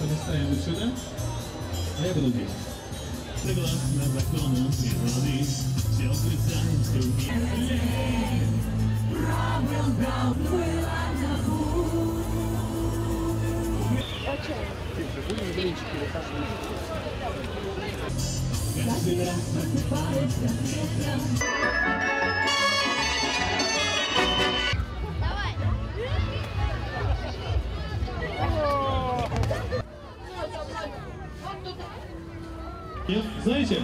мы ставим сюда, а я буду здесь. Согласно закону природы, все отрицает, все умеет. Каждый раз Нет, знаете?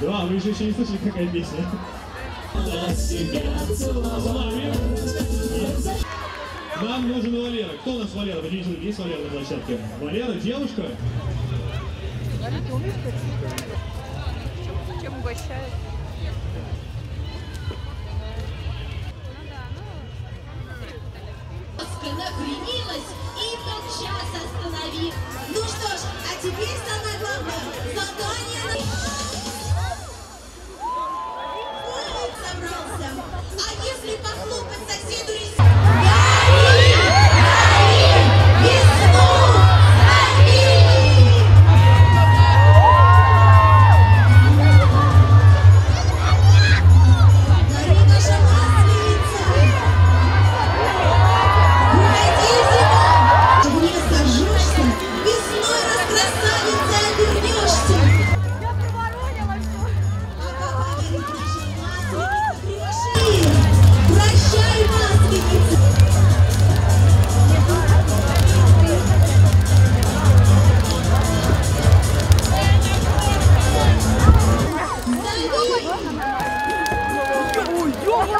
Да, вы же еще не слышали, какая песня. Нам нужен Валера. Кто у нас Валера? Поднимите, есть Валера на площадке? Валера, девушка? Чем угощают? Охренелась! Ну ну,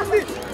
아 니.